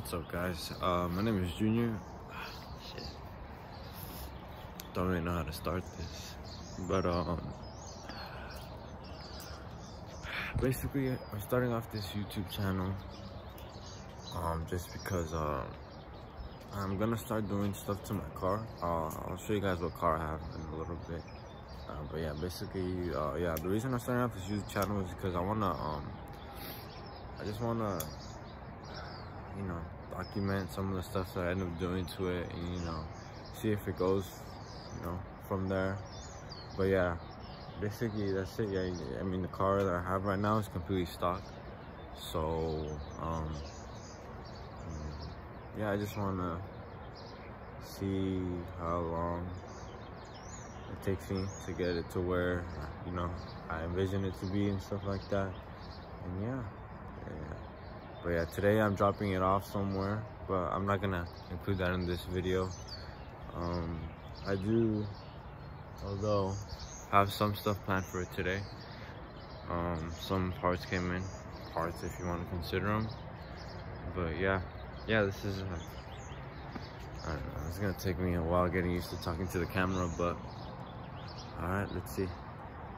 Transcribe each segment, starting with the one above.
What's up, guys? Uh, my name is Junior. Shit. Don't really know how to start this, but um, basically, I'm starting off this YouTube channel um just because uh, I'm gonna start doing stuff to my car. Uh, I'll show you guys what car I have in a little bit. Uh, but yeah, basically, uh, yeah, the reason I'm starting off this YouTube channel is because I wanna um, I just wanna you know, document some of the stuff that I end up doing to it and, you know, see if it goes, you know, from there. But yeah, basically that's it. Yeah, I mean, the car that I have right now is completely stock. So, um, yeah, I just want to see how long it takes me to get it to where, you know, I envision it to be and stuff like that. And yeah, yeah. But yeah, today I'm dropping it off somewhere, but I'm not gonna include that in this video. Um, I do, although, have some stuff planned for it today. Um, some parts came in, parts if you want to consider them. But yeah, yeah, this is, uh, I don't know, it's gonna take me a while getting used to talking to the camera, but alright, let's see.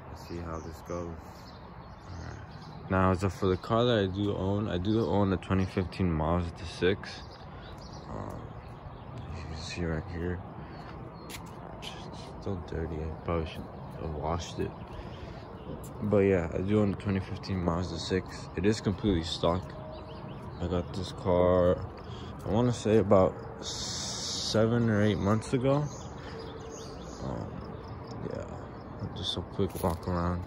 Let's see how this goes. Now, so for the car that I do own, I do own a 2015 Mazda 6. Um, you can see right here. It's still dirty. I probably should have washed it. But yeah, I do own a 2015 Mazda 6. It is completely stock. I got this car, I want to say about seven or eight months ago. Um, yeah, just a quick walk around.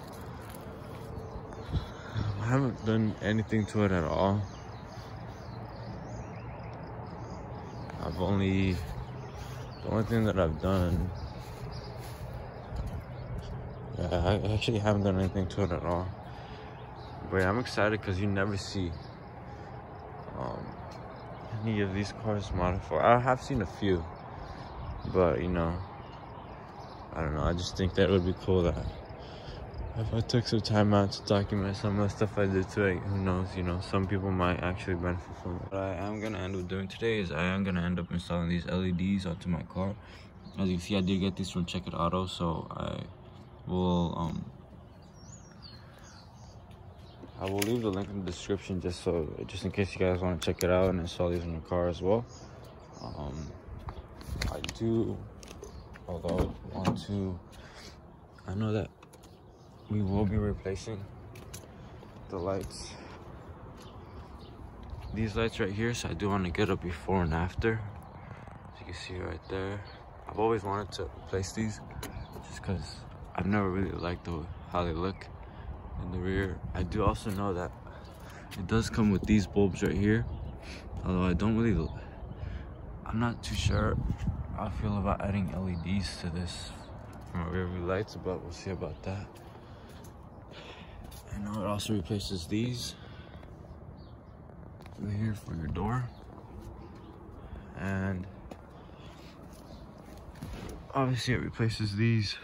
I haven't done anything to it at all. I've only, the only thing that I've done, I actually haven't done anything to it at all. But I'm excited because you never see um, any of these cars modified. I have seen a few, but you know, I don't know. I just think that would be cool that if I took some time out to document some of the stuff I did today, who knows, you know, some people might actually benefit from it. What I am gonna end up doing today is I am gonna end up installing these LEDs onto my car. As you see, I did get these from Check It Auto, so I will, um, I will leave the link in the description just so, just in case you guys want to check it out and install these in your car as well. Um, I do, although want to, I know that we will be replacing the lights. These lights right here so i do want to get a before and after. As you can see right there. I've always wanted to replace these just because i've never really liked the, how they look in the rear. I do also know that it does come with these bulbs right here although i don't really i'm not too sure i feel about adding leds to this rear view lights but we'll see about that and now it also replaces these right here for your door. And obviously it replaces these.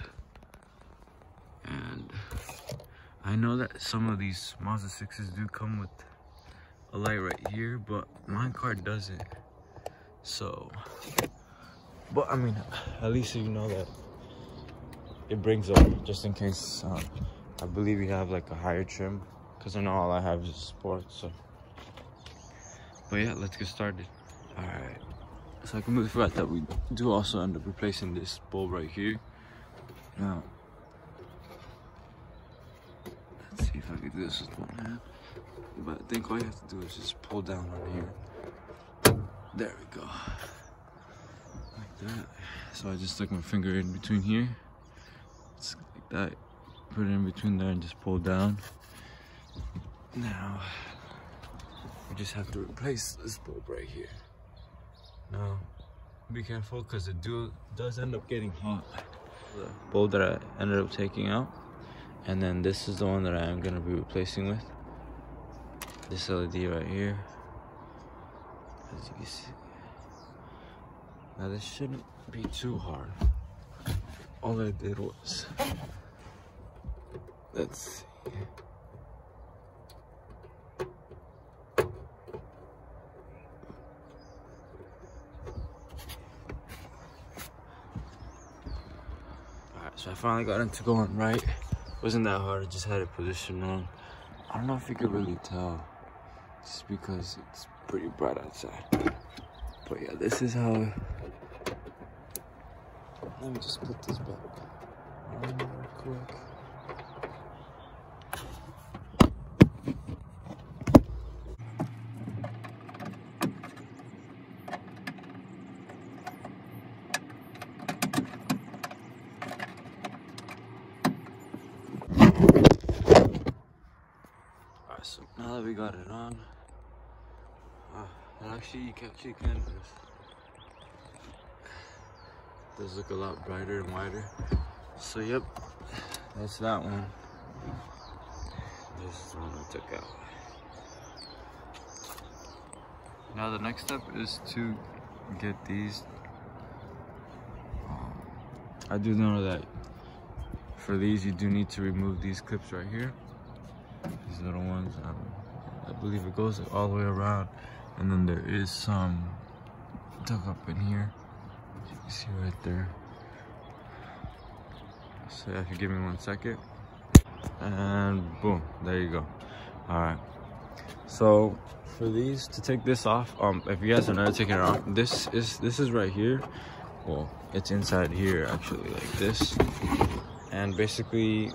And I know that some of these Mazda 6s do come with a light right here, but my car doesn't. So, but I mean, at least you know that it brings up just in case um, I believe you have like a higher trim because I know all I have is sports. So, but yeah, let's get started. All right. So I completely forgot that we do also end up replacing this bulb right here. Now, let's see if I can do this with one hand. But I think all you have to do is just pull down on here. There we go. Like that. So I just stuck my finger in between here. It's like that put it in between there and just pull down. Now, we just have to replace this bulb right here. Now, be careful because it do, does end up getting hot. The bulb that I ended up taking out. And then this is the one that I am going to be replacing with. This LED right here. As you can see. Now this shouldn't be too hard. All I did was Let's see. Alright, so I finally got into going right. Wasn't that hard, I just had a position wrong. I don't know if you could really tell, just because it's pretty bright outside. But yeah, this is how... Let me just put this back on real quick. That we got it on, uh, and actually you can actually can does look a lot brighter and wider. So yep, that's that one. This is the one I took out. Now the next step is to get these. Um, I do know that for these you do need to remove these clips right here these little ones. I believe it goes all the way around. And then there is some dug up in here. You can see right there. So if you give me one second. And boom, there you go. All right. So for these to take this off, um, if you guys are never taking it off, this is this is right here. Well, it's inside here actually, like this. And basically,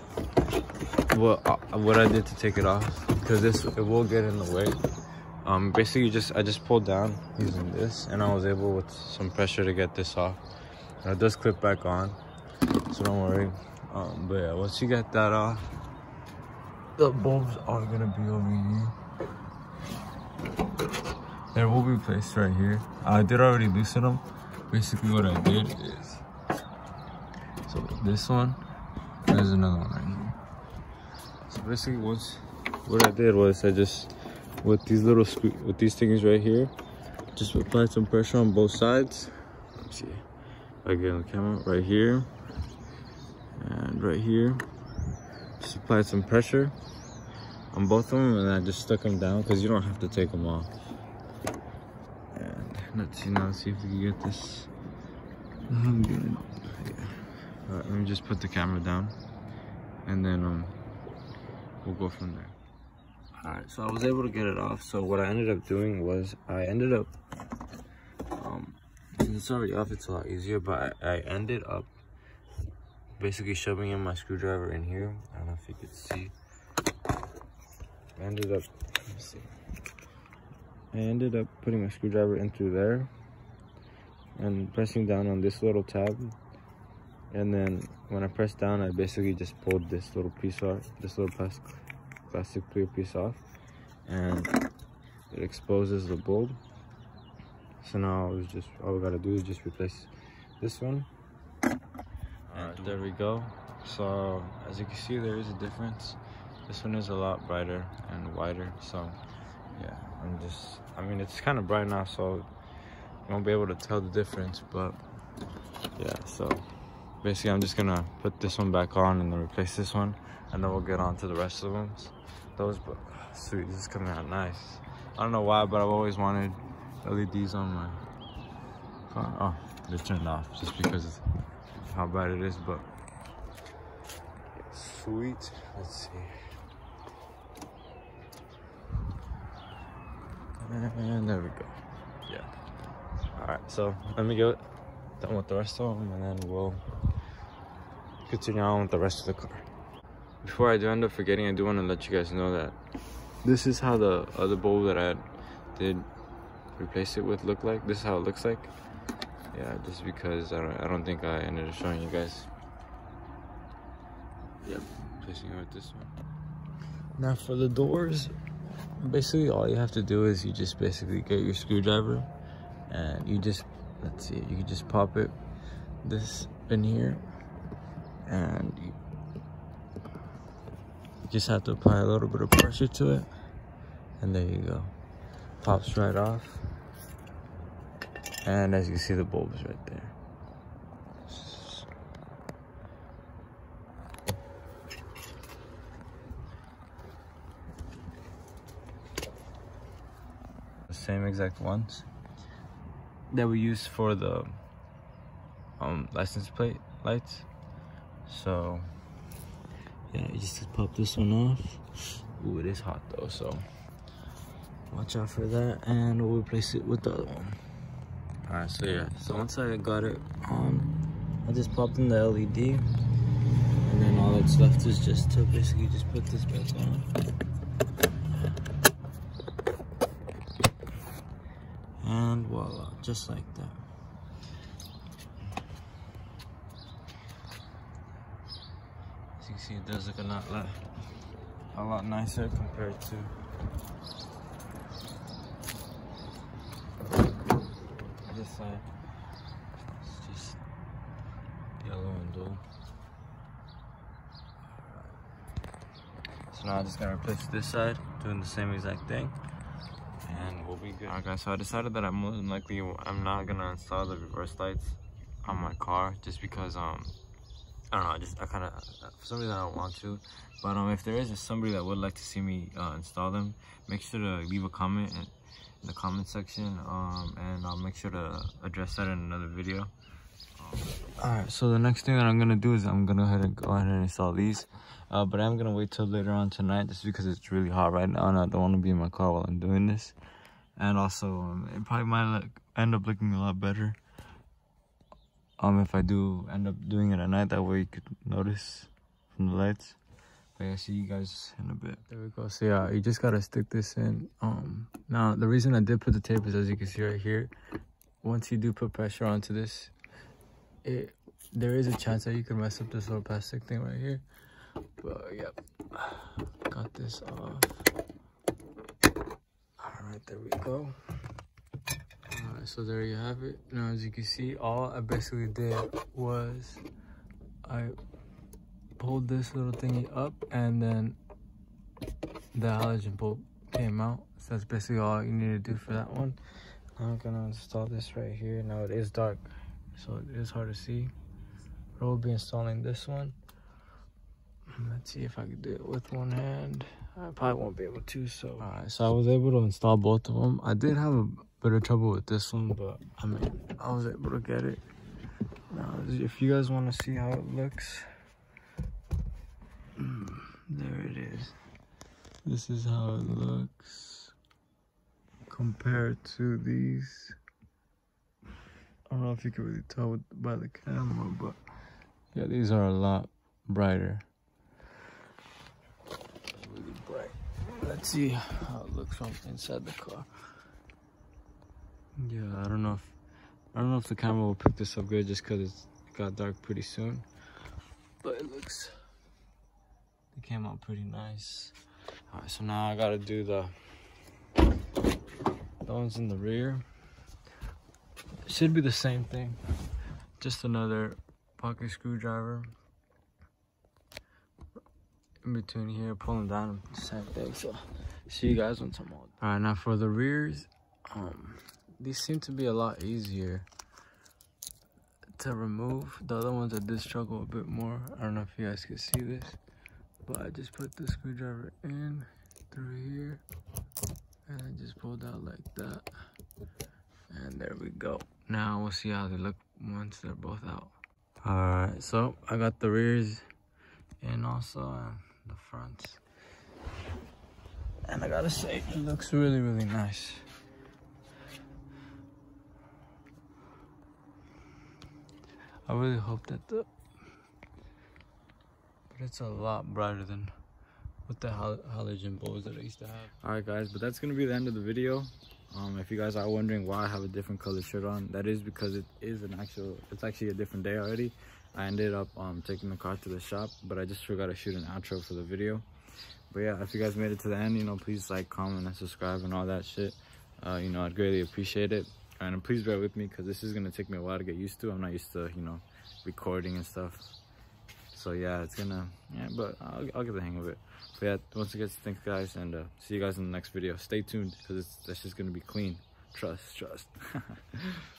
what uh, what I did to take it off because this it will get in the way. Um, basically, just I just pulled down using this, and I was able with some pressure to get this off. And it does clip back on, so don't worry. Um, but yeah, once you get that off, the bulbs are gonna be over here. There will be placed right here. I did already loosen them. Basically, what I did is so this one. There's another one right here So basically once what I did was I just with these little with these things right here just applied some pressure on both sides. Let's see. I get on the camera right here and right here. Just applied some pressure on both of them and I just stuck them down because you don't have to take them off. And let's see now let's see if we can get this. I'm good yeah. Let me just put the camera down and then um we'll go from there. All right, so I was able to get it off. So what I ended up doing was I ended up, um, since it's already off, it's a lot easier, but I, I ended up basically shoving in my screwdriver in here. I don't know if you could see. I ended up, see. I ended up putting my screwdriver in through there and pressing down on this little tab and then when I pressed down I basically just pulled this little piece off this little plastic plastic clear piece off and it exposes the bulb. So now it's just all we gotta do is just replace this one. There we go. So as you can see there is a difference. This one is a lot brighter and wider so yeah I'm just I mean it's kind of bright now so you won't be able to tell the difference but yeah so basically I'm just gonna put this one back on and then replace this one and then we'll get on to the rest of them those but sweet this is coming out nice. I don't know why but I've always wanted LEDs on my car oh they turned off just because of how bad it is but sweet let's see. And there we go. Yeah. All right so let me get done with the rest of them and then we'll continue on with the rest of the car. Before I do end up forgetting, I do want to let you guys know that this is how the other bulb that I did replace it with look like. This is how it looks like. Yeah, just because I don't, I don't think I ended up showing you guys. Yep, replacing it with this one. Now for the doors, basically all you have to do is you just basically get your screwdriver and you just, let's see, you can just pop it this in here and you just have to apply a little bit of pressure to it. And there you go. Pops right off. And as you see the bulb is right there. The same exact ones that we use for the um, license plate lights So yeah, you just pop this one off. Ooh, it is hot though, so watch out for that. And we'll replace it with the other one. All right, so yeah, so once I got it on, I just popped in the LED. And then all that's left is just to basically just put this back on. And voila, just like that. You can see, it does look a lot, a lot nicer compared to this side. It's just yellow and dull. So now I'm just gonna replace this side, doing the same exact thing, and we'll be good. Alright guys, so I decided that I'm more than likely I'm not gonna install the reverse lights on my car just because um I don't know, I just I kind of for some reason I don't want to. But um, if there is somebody that would like to see me uh, install them, make sure to leave a comment in, in the comment section, um, and I'll make sure to address that in another video. Um, all right, so the next thing that I'm gonna do is I'm gonna go ahead and go ahead and install these, uh, but I'm gonna wait till later on tonight just because it's really hot right now, and I don't want to be in my car while I'm doing this. And also, um, it probably might look, end up looking a lot better um if i do end up doing it at night that way you could notice from the lights. But yeah see you guys in a bit. There we go. So yeah you just gotta stick this in. Um now the reason i did put the tape is as you can see right here once you do put pressure onto this it there is a chance that you can mess up this little plastic thing right here. But yep. Got this off. All right there we go so there you have it. Now as you can see all i basically did was i pulled this little thingy up and then the halogen bulb came out. So that's basically all you need to do for that one. I'm gonna install this right here. Now it is dark so it is hard to see. We'll be installing this one. Let's see if i can do it with one hand. I probably won't be able to so. All right so i was able to install both of them i did have a bit of trouble with this one, but I mean, I was able to get it. Now, if you guys want to see how it looks, mm, there it is. This is how it looks compared to these. I don't know if you can really tell by the camera, but yeah, these are a lot brighter. Really bright. Let's see how it looks from inside the car. Yeah, I don't know if I don't know if the camera will pick this up good just because it got dark pretty soon. But it looks it came out pretty nice. Alright, so now I gotta do the the ones in the rear. It should be the same thing. Just another pocket screwdriver. In between here, pulling down, same thing. So see you guys once I'm all. Alright, now for the rears, um these seem to be a lot easier to remove. The other ones I did struggle a bit more. I don't know if you guys can see this, but I just put the screwdriver in through here and I just pulled out like that. And there we go. Now we'll see how they look once they're both out. Alright, so I got the rears and also uh, the fronts. And I gotta say, it looks really, really nice. I really hope that the but it's a lot brighter than with the hal halogen bulbs that I used to have. All right, guys, but that's gonna be the end of the video. Um, if you guys are wondering why I have a different color shirt on, that is because it is an actual, it's actually a different day already. I ended up um, taking the car to the shop, but I just forgot to shoot an outro for the video. But yeah, if you guys made it to the end, you know, please like, comment, and subscribe and all that shit. Uh, you know, I'd greatly appreciate it and please bear with me because this is gonna take me a while to get used to. I'm not used to you know recording and stuff. So yeah it's gonna yeah but i'll, I'll get the hang of it. But yeah once again thanks guys and uh, see you guys in the next video. Stay tuned because that's just gonna be clean. Trust trust